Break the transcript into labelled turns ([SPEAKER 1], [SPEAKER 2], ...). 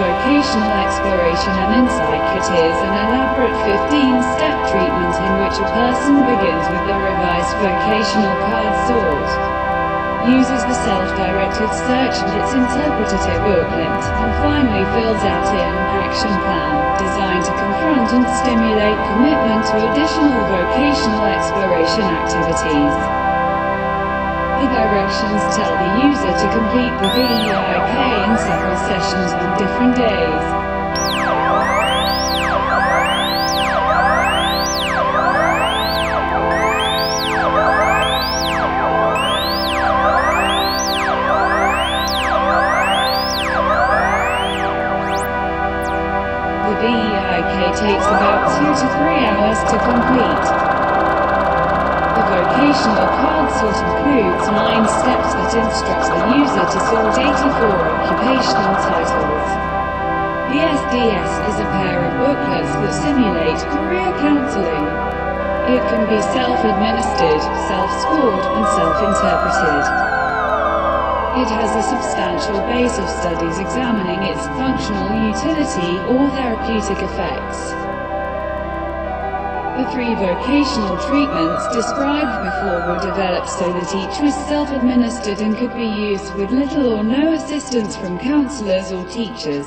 [SPEAKER 1] vocational exploration and insight kit is an elaborate 15-step treatment in which a person begins with the revised vocational card sort, uses the self-directed search and its interpretative booklet, and finally fills out an action plan, designed to confront and stimulate commitment to additional vocational exploration activities. The directions tell the user to complete the VEIK in several sessions on different days. The VEIK takes about two to three hours to complete. The vocational card sort includes nine steps that instruct the user to sort 84 occupational titles. The SDS is a pair of booklets that simulate career counseling. It can be self-administered, self-scored, and self-interpreted. It has a substantial base of studies examining its functional utility or therapeutic effects. The three vocational treatments described before were developed so that each was self-administered and could be used with little or no assistance from counselors or teachers.